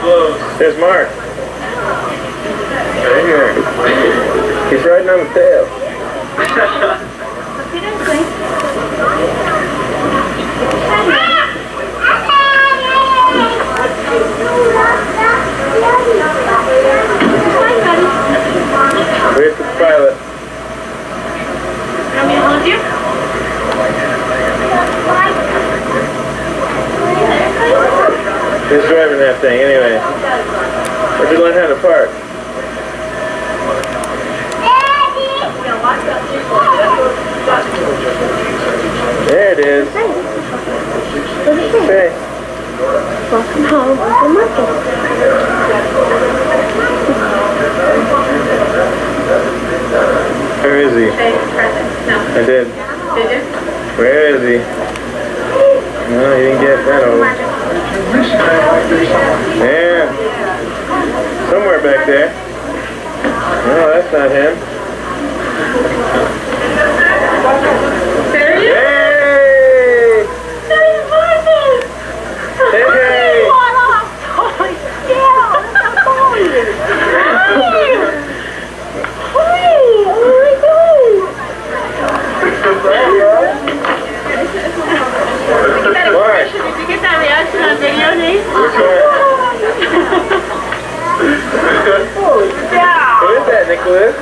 There's Mark. Right here. He's riding on the tail. Where's the pilot? Want me to hold you? Who's driving that thing anyway? Where'd you learn how to park? There it is. Okay. Welcome home, Uncle Marcus. Where is he? I did. Where is he? No, he didn't get that over. Yeah. Somewhere back there. No, that's not him. Good.